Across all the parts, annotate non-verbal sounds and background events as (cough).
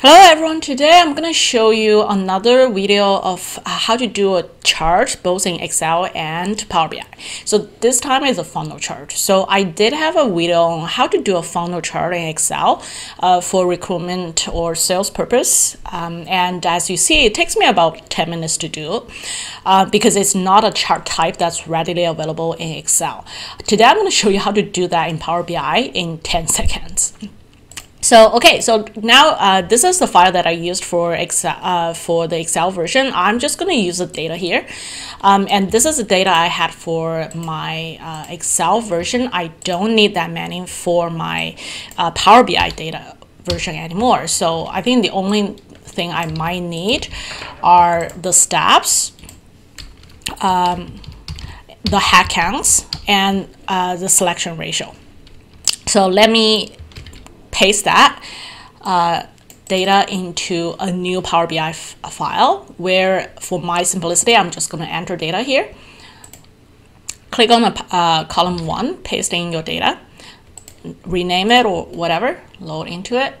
Hello everyone, today I'm going to show you another video of uh, how to do a chart both in Excel and Power BI. So this time is a funnel chart. So I did have a video on how to do a funnel chart in Excel uh, for recruitment or sales purpose. Um, and as you see, it takes me about 10 minutes to do uh, because it's not a chart type that's readily available in Excel. Today I'm going to show you how to do that in Power BI in 10 seconds. So okay, so now uh, this is the file that I used for Excel uh, for the Excel version. I'm just going to use the data here, um, and this is the data I had for my uh, Excel version. I don't need that many for my uh, Power BI data version anymore. So I think the only thing I might need are the steps, um, the head counts, and uh, the selection ratio. So let me paste that uh, data into a new Power BI file where for my simplicity, I'm just going to enter data here. Click on the uh, column one, paste in your data, rename it or whatever, load into it.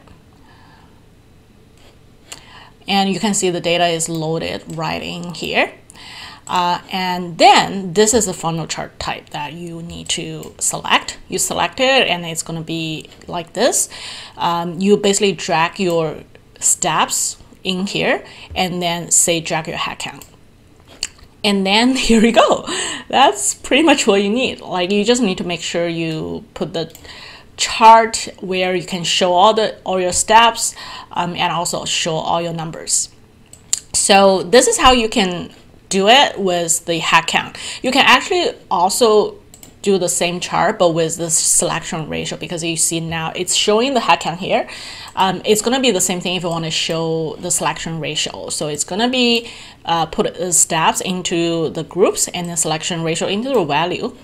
And you can see the data is loaded right in here. Uh, and then this is a funnel chart type that you need to select. You select it and it's going to be like this. Um, you basically drag your steps in here and then say drag your head count. And then (laughs) here we go. That's pretty much what you need. Like you just need to make sure you put the chart where you can show all the all your steps um, and also show all your numbers. So this is how you can do it with the head count. You can actually also do the same chart but with the selection ratio because you see now it's showing the head count here. Um, it's going to be the same thing if you want to show the selection ratio. So it's going to be uh, put the steps into the groups and the selection ratio into the value.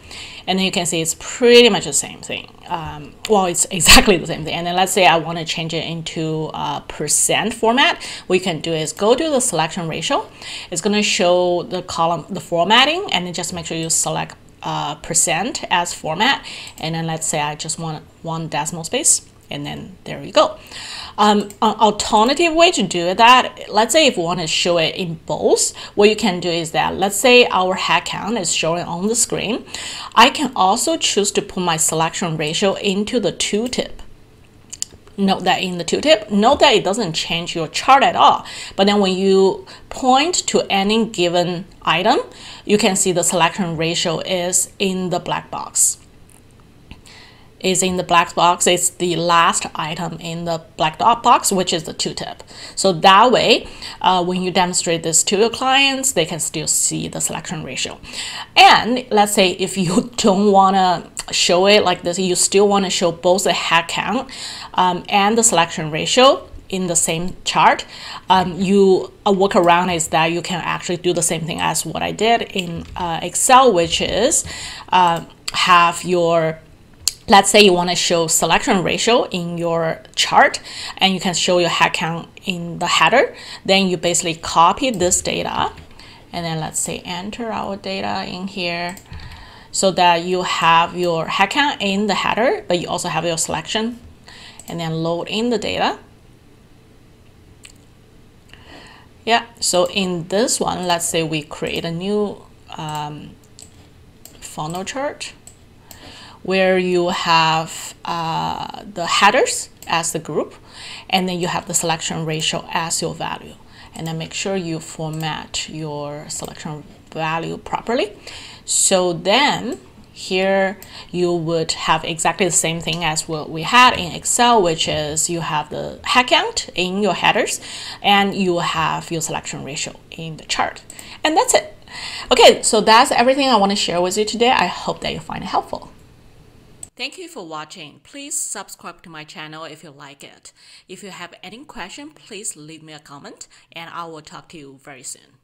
And then you can see it's pretty much the same thing. Um, well, it's (laughs) exactly the same thing. And then let's say I want to change it into a percent format. What you can do is go to the selection ratio. It's going to show the column, the formatting, and then just make sure you select uh, percent as format. And then let's say I just want one decimal space and then there you go. Um, an alternative way to do that, let's say if you want to show it in both, what you can do is that, let's say our head count is showing on the screen. I can also choose to put my selection ratio into the tooltip. Note that in the tooltip, note that it doesn't change your chart at all. But then when you point to any given item, you can see the selection ratio is in the black box is in the black box. It's the last item in the black dot box, which is the tooltip. So that way, uh, when you demonstrate this to your clients, they can still see the selection ratio. And let's say if you (laughs) don't want to show it like this, you still want to show both the head count um, and the selection ratio in the same chart, um, you a workaround is that you can actually do the same thing as what I did in uh, Excel, which is uh, have your let's say you want to show selection ratio in your chart and you can show your head count in the header. Then you basically copy this data and then let's say enter our data in here so that you have your head in the header but you also have your selection and then load in the data yeah so in this one let's say we create a new um, funnel chart where you have uh, the headers as the group, and then you have the selection ratio as your value. And then make sure you format your selection value properly. So then here you would have exactly the same thing as what we had in Excel, which is you have the head count in your headers and you have your selection ratio in the chart. And that's it. Okay, so that's everything I want to share with you today. I hope that you find it helpful. Thank you for watching. Please subscribe to my channel if you like it. If you have any question, please leave me a comment and I will talk to you very soon.